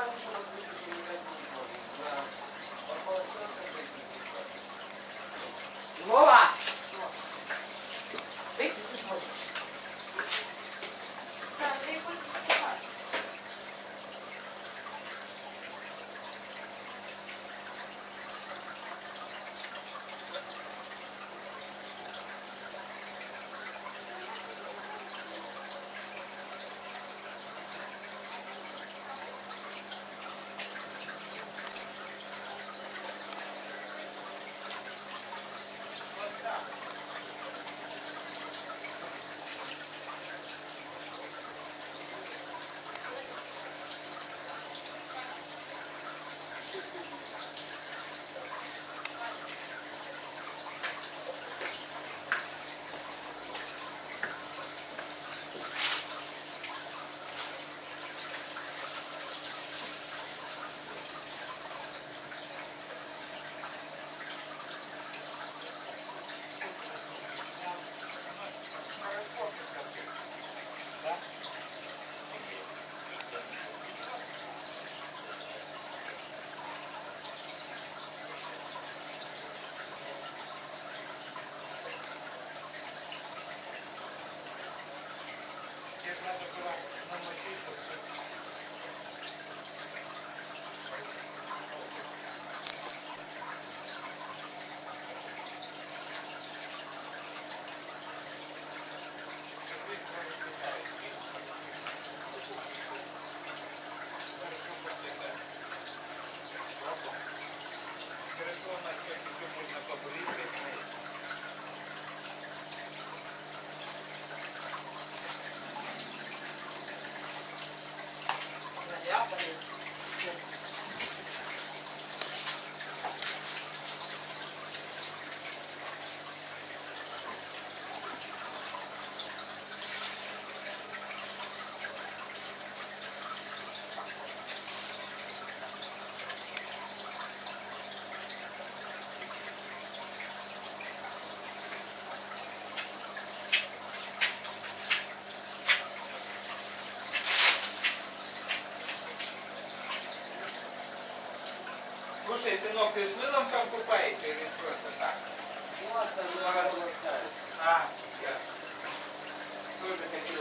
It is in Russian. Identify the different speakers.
Speaker 1: forte. Хорошо, на технике можно побрызгать. Слушай, сынок, ты с мылом там купаешься или просто так?
Speaker 2: У вас там ставить.
Speaker 1: А, я тоже чтобы